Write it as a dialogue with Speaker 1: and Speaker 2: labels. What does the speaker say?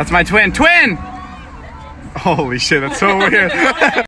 Speaker 1: That's my twin. Twin! Holy shit, that's so weird.